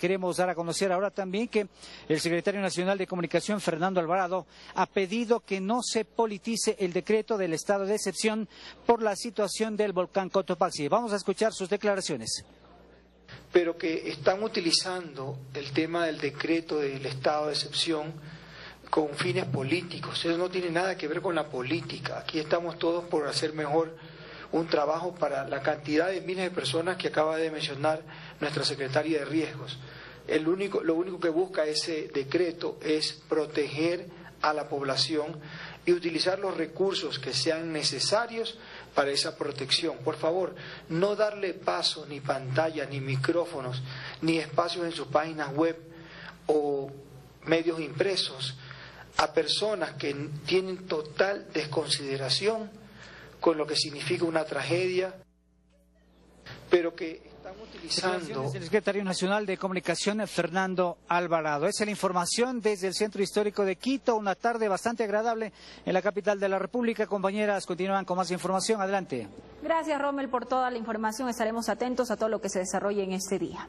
Queremos dar a conocer ahora también que el secretario nacional de Comunicación, Fernando Alvarado, ha pedido que no se politice el decreto del estado de excepción por la situación del volcán Cotopaxi. Vamos a escuchar sus declaraciones pero que están utilizando el tema del decreto del estado de excepción con fines políticos. Eso no tiene nada que ver con la política. Aquí estamos todos por hacer mejor un trabajo para la cantidad de miles de personas que acaba de mencionar nuestra secretaria de Riesgos. El único, lo único que busca ese decreto es proteger a la población y utilizar los recursos que sean necesarios para esa protección. Por favor, no darle paso, ni pantalla, ni micrófonos, ni espacios en sus páginas web o medios impresos a personas que tienen total desconsideración con lo que significa una tragedia, pero que están utilizando... El secretario nacional de Comunicación, Fernando Alvarado. Esa es la información desde el Centro Histórico de Quito. Una tarde bastante agradable en la capital de la República. Compañeras, continúan con más información. Adelante. Gracias, Rommel, por toda la información. Estaremos atentos a todo lo que se desarrolle en este día.